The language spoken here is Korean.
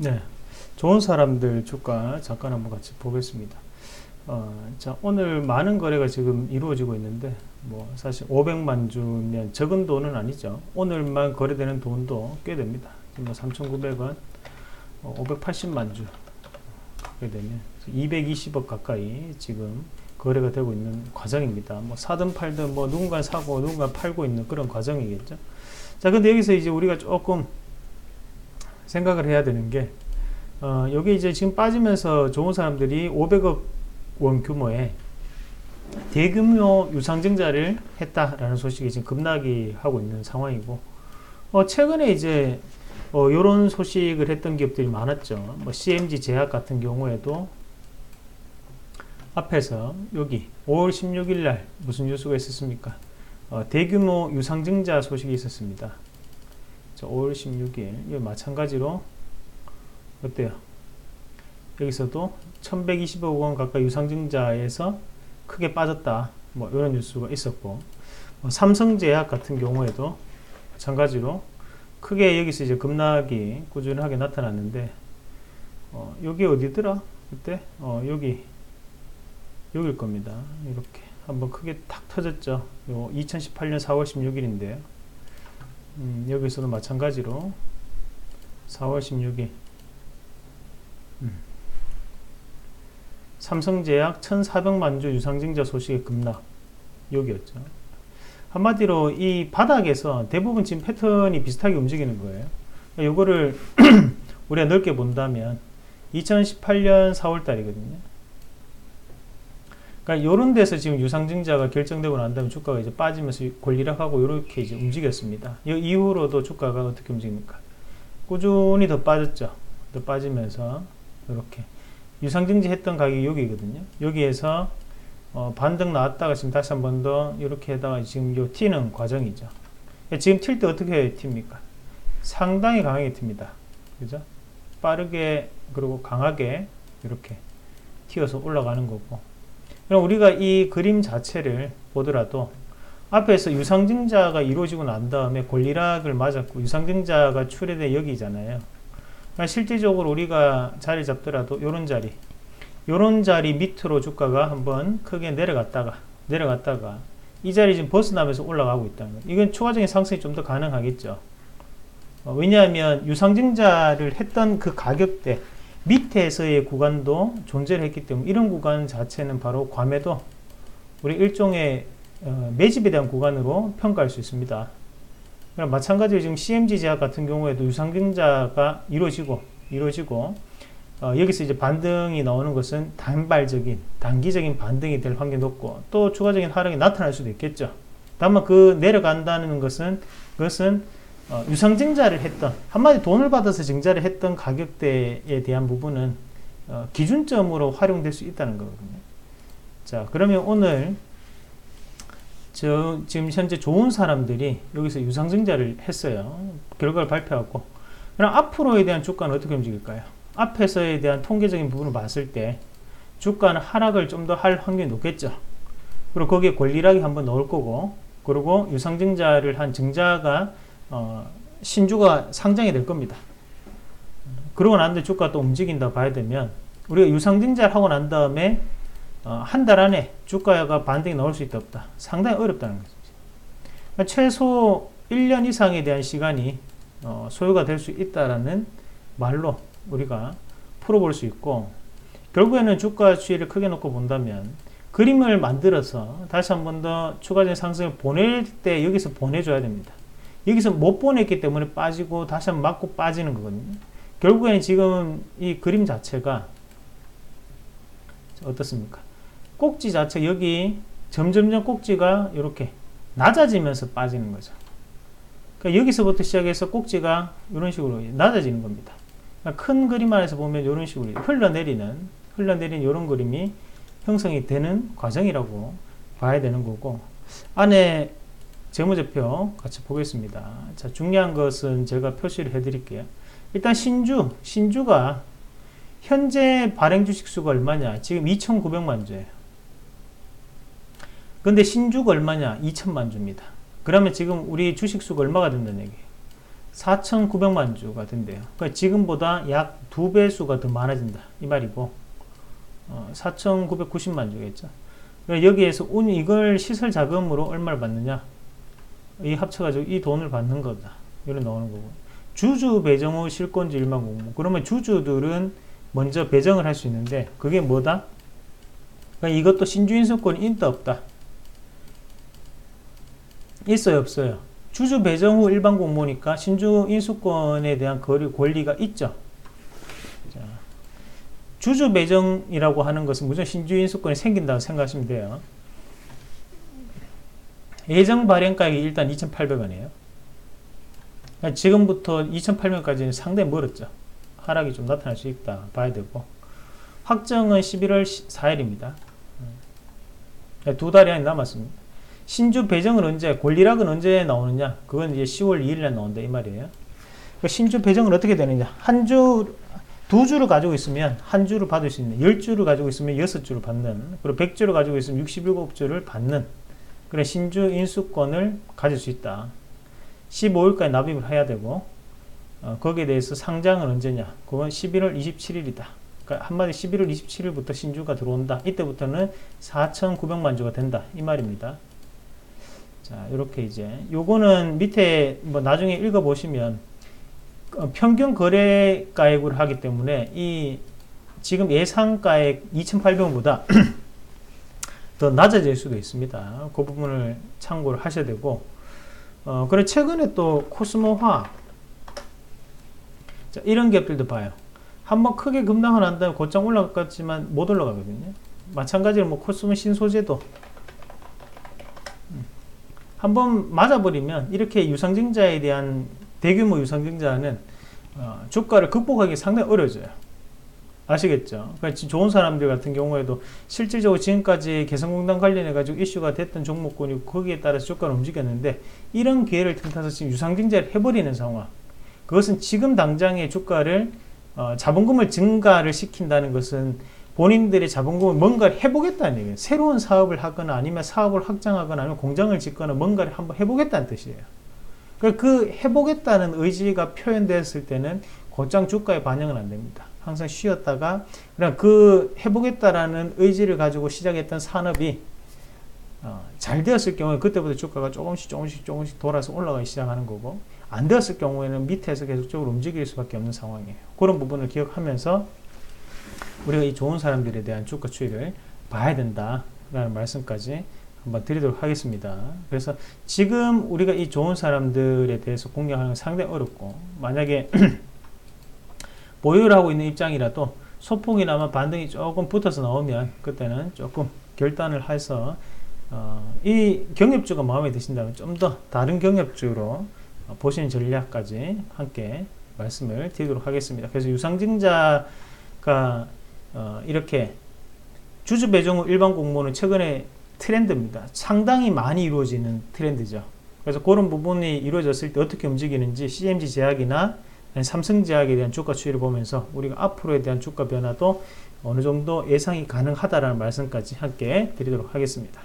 네. 좋은 사람들 주가 잠깐 한번 같이 보겠습니다. 어, 자, 오늘 많은 거래가 지금 이루어지고 있는데, 뭐, 사실 500만 주면 적은 돈은 아니죠. 오늘만 거래되는 돈도 꽤 됩니다. 지금 3,900원, 어, 580만 주. 그렇게 되면 220억 가까이 지금 거래가 되고 있는 과정입니다. 뭐, 사든 팔든 뭐, 누군가 사고 누군가 팔고 있는 그런 과정이겠죠. 자, 근데 여기서 이제 우리가 조금 생각을 해야 되는 게, 어, 여기 이제 지금 빠지면서 좋은 사람들이 500억 원 규모의 대규모 유상증자를 했다라는 소식이 지금 급락이 하고 있는 상황이고, 어, 최근에 이제, 어, 요런 소식을 했던 기업들이 많았죠. 뭐, CMG 제약 같은 경우에도 앞에서 여기 5월 16일 날 무슨 뉴스가 있었습니까? 어, 대규모 유상증자 소식이 있었습니다. 자, 5월 16일, 이 마찬가지로 어때요? 여기서도 1120억 원 가까이 유상증자에서 크게 빠졌다. 뭐 이런 뉴스가 있었고 뭐 삼성제약 같은 경우에도 마찬가지로 크게 여기서 이제 급락이 꾸준하게 나타났는데 어, 여기 어디더라? 그때 어, 여기 여길 겁니다. 이렇게 한번 크게 탁 터졌죠. 요 2018년 4월 16일인데요. 음, 여기서도 마찬가지로 4월 16일 삼성제약 1,400만 주 유상증자 소식의 급락 여기였죠. 한마디로 이 바닥에서 대부분 지금 패턴이 비슷하게 움직이는 거예요. 이거를 우리가 넓게 본다면 2018년 4월 달이거든요. 그러니까 이런 데서 지금 유상증자가 결정되고 난 다음에 주가가 이제 빠지면서 권리락하고 이렇게 이제 움직였습니다. 이 이후로도 주가가 어떻게 움직입니까? 꾸준히 더 빠졌죠. 더 빠지면서 이렇게 유상증지 했던 가격이 여기거든요. 여기에서 어, 반등 나왔다가 지금 다시 한 번 더 이렇게 해다가 지금 요 튀는 과정이죠. 지금 튈 때 어떻게 튑니까? 상당히 강하게 튑니다. 그죠? 빠르게 그리고 강하게 이렇게 튀어서 올라가는 거고. 그럼 우리가 이 그림 자체를 보더라도 앞에서 유상증자가 이루어지고 난 다음에 권리락을 맞았고 유상증자가 출해된 여기잖아요. 그러니까 실질적으로 우리가 자리 잡더라도 이런 자리, 이런 자리 밑으로 주가가 한번 크게 내려갔다가 내려갔다가 이 자리 지금 벗어나면서 올라가고 있다는 거예요. 이건 추가적인 상승이 좀 더 가능하겠죠. 어, 왜냐하면 유상증자를 했던 그 가격대 밑에서의 구간도 존재를 했기 때문에 이런 구간 자체는 바로 과매도 우리 일종의 어, 매집에 대한 구간으로 평가할 수 있습니다. 마찬가지로 지금 CMG 제약 같은 경우에도 유상증자가 이루어지고 이루어지고 어, 여기서 이제 반등이 나오는 것은 단발적인 단기적인 반등이 될 확률이 높고 또 추가적인 하락이 나타날 수도 있겠죠. 다만 그 내려간다는 것은 그것은 어, 유상증자를 했던 한마디 돈을 받아서 증자를 했던 가격대에 대한 부분은 어, 기준점으로 활용될 수 있다는 거거든요. 자 그러면 오늘 저 지금 현재 좋은 사람들이 여기서 유상증자를 했어요. 결과를 발표하고 그럼 앞으로에 대한 주가는 어떻게 움직일까요? 앞에서에 대한 통계적인 부분을 봤을 때 주가는 하락을 좀 더 할 확률이 높겠죠. 그리고 거기에 권리락이 한번 넣을 거고 그리고 유상증자를 한 증자가 어, 신주가 상장이 될 겁니다. 그러고 난 다음에 주가 또 움직인다 봐야 되면 우리가 유상증자를 하고 난 다음에 어, 한 달 안에 주가가 반등이 나올 수 있다 없다. 상당히 어렵다는 거죠. 그러니까 최소 1년 이상에 대한 시간이 어, 소요가 될 수 있다라는 말로 우리가 풀어볼 수 있고 결국에는 주가 추이를 크게 놓고 본다면 그림을 만들어서 다시 한 번 더 추가적인 상승을 보낼 때 여기서 보내줘야 됩니다. 여기서 못 보냈기 때문에 빠지고 다시 한번 맞고 빠지는 거거든요. 결국에는 지금 이 그림 자체가 어떻습니까? 꼭지 자체 여기 점점점 꼭지가 이렇게 낮아지면서 빠지는 거죠. 그러니까 여기서부터 시작해서 꼭지가 이런 식으로 낮아지는 겁니다. 그러니까 큰 그림 안에서 보면 이런 식으로 흘러내리는 흘러내리는 이런 그림이 형성이 되는 과정이라고 봐야 되는 거고 안에 재무제표 같이 보겠습니다. 자 중요한 것은 제가 표시를 해드릴게요. 일단 신주 신주가 현재 발행 주식 수가 얼마냐? 지금 2,900만 주예요. 근데 신주가 얼마냐? 2천만 주입니다. 그러면 지금 우리 주식 수가 얼마가 된다는 얘기예요? 4,900만 주가 된대요. 그러니까 지금보다 약 두 배수가 더 많아진다. 이 말이고, 어, 4,990만 주겠죠. 그러니까 여기에서 운, 이걸 시설 자금으로 얼마를 받느냐? 이 합쳐가지고 이 돈을 받는 거다. 이런 나오는 거고. 주주 배정 후 실권주 일반 공모. 그러면 주주들은 먼저 배정을 할 수 있는데, 그게 뭐다? 그러니까 이것도 신주인수권이 있다, 없다? 있어요, 없어요? 주주 배정 후 일반 공모니까 신주 인수권에 대한 거리, 권리가 있죠. 자, 주주 배정이라고 하는 것은 무조건 신주 인수권이 생긴다고 생각하시면 돼요. 예정 발행가액이 일단 2,800원이에요. 그러니까 지금부터 2,800원까지는 상당히 멀었죠. 하락이 좀 나타날 수 있다 봐야 되고 확정은 11월 4일입니다. 두 달이 아니 남았습니다. 신주 배정은 언제, 권리락은 언제 나오느냐? 그건 이제 10월 2일에 나온다 이 말이에요. 그 신주 배정은 어떻게 되느냐? 한 주, 두 주를 가지고 있으면 한 주를 받을 수 있는, 열 주를 가지고 있으면 여섯 주를 받는, 그리고 백 주를 가지고 있으면 67주를 받는, 그래 신주 인수권을 가질 수 있다. 15일까지 납입을 해야 되고, 어, 거기에 대해서 상장은 언제냐? 그건 11월 27일이다. 그러니까 한마디 11월 27일부터 신주가 들어온다. 이때부터는 4,900만 주가 된다. 이 말입니다. 자, 이렇게 이제 요거는 밑에 뭐 나중에 읽어 보시면 어, 평균 거래가액으로 하기 때문에 이 지금 예상가액 2,800원보다 더 낮아질 수도 있습니다. 그 부분을 참고를 하셔야 되고 어, 그래 최근에 또 코스모화 자, 이런 기업들도 봐요. 한번 크게 급락을 한 다음에 곧장 올라갔지만 못 올라가거든요. 마찬가지로 뭐 코스모 신소재도 한번 맞아버리면 이렇게 유상증자에 대한 대규모 유상증자는 어, 주가를 극복하기 상당히 어려워져요. 아시겠죠? 그러니까 좋은 사람들 같은 경우에도 실질적으로 지금까지 개성공단 관련해 가지고 이슈가 됐던 종목군이 거기에 따라서 주가를 움직였는데 이런 기회를 틈타서 지금 유상증자를 해버리는 상황. 그것은 지금 당장의 주가를 어, 자본금을 증가를 시킨다는 것은 본인들의 자본금을 뭔가를 해보겠다는 얘기예요. 새로운 사업을 하거나 아니면 사업을 확장하거나 아니면 공장을 짓거나 뭔가를 한번 해보겠다는 뜻이에요. 그러니까 그 해보겠다는 의지가 표현됐을 때는 곧장 주가에 반영은 안 됩니다. 항상 쉬었다가 그냥 그 해보겠다라는 의지를 가지고 시작했던 산업이 어, 잘 되었을 경우에 그때부터 주가가 조금씩 조금씩 조금씩 돌아서 올라가기 시작하는 거고 안 되었을 경우에는 밑에서 계속적으로 움직일 수밖에 없는 상황이에요. 그런 부분을 기억하면서 우리가 이 좋은 사람들에 대한 주가 추이를 봐야 된다라는 말씀까지 한번 드리도록 하겠습니다. 그래서 지금 우리가 이 좋은 사람들에 대해서 공략하는 건 상당히 어렵고 만약에 보유를 하고 있는 입장이라도 소폭이나마 반등이 조금 붙어서 나오면 그때는 조금 결단을 해서 어, 이 경협주가 마음에 드신다면 좀 더 다른 경협주로 보시는 전략까지 함께 말씀을 드리도록 하겠습니다. 그래서 유상증자가 어, 이렇게 주주 배정 후 일반 공모는 최근에 트렌드입니다. 상당히 많이 이루어지는 트렌드죠. 그래서 그런 부분이 이루어졌을 때 어떻게 움직이는지 CMG 제약이나 삼성 제약에 대한 주가 추이를 보면서 우리가 앞으로에 대한 주가 변화도 어느 정도 예상이 가능하다라는 말씀까지 함께 드리도록 하겠습니다.